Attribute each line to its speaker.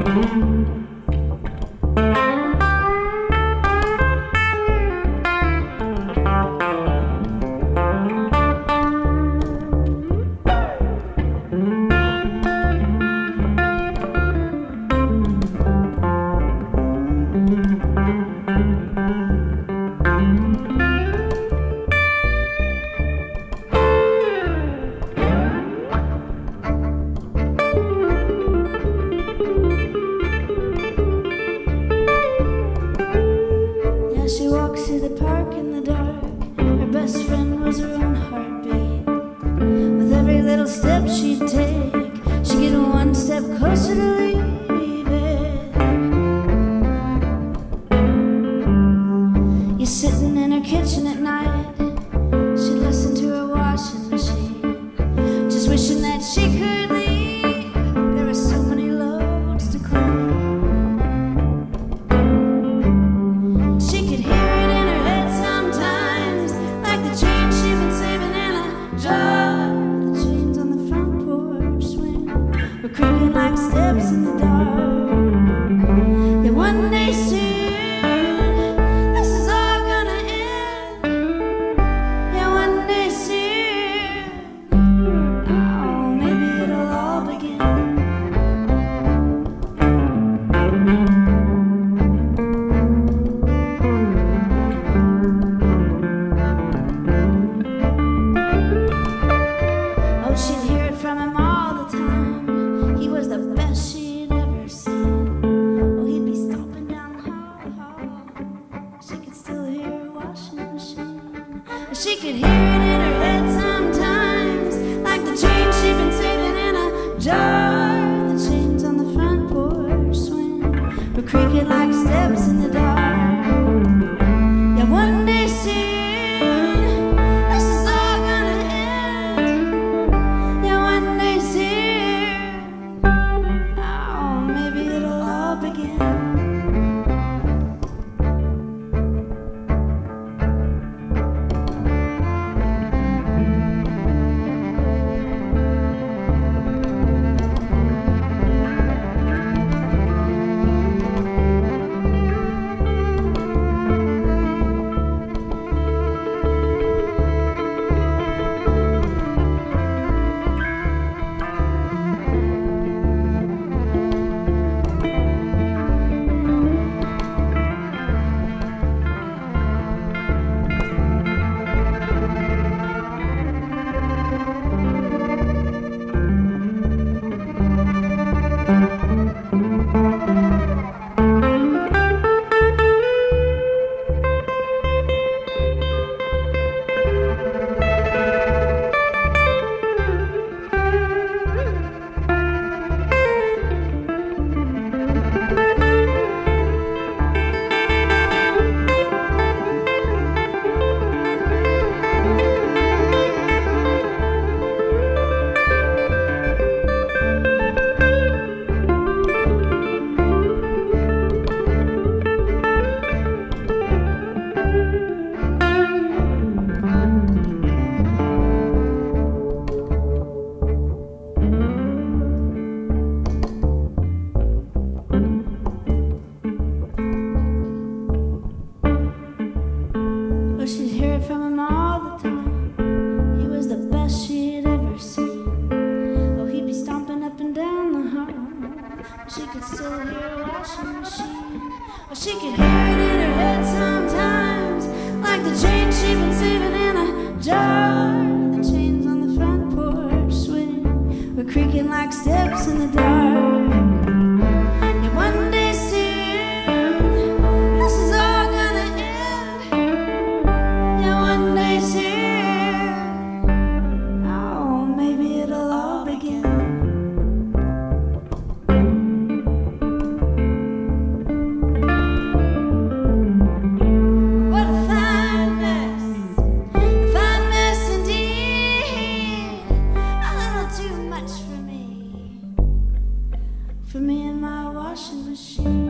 Speaker 1: Música You're sitting in her kitchen at night, Oh, she hear it in her head sometimes, like the change she's been saving in a jar. The chains on the front porch swing were creaking like steps in the dark. One day soon, this is all gonna end. Yeah, one day soon. for me and my washing machine.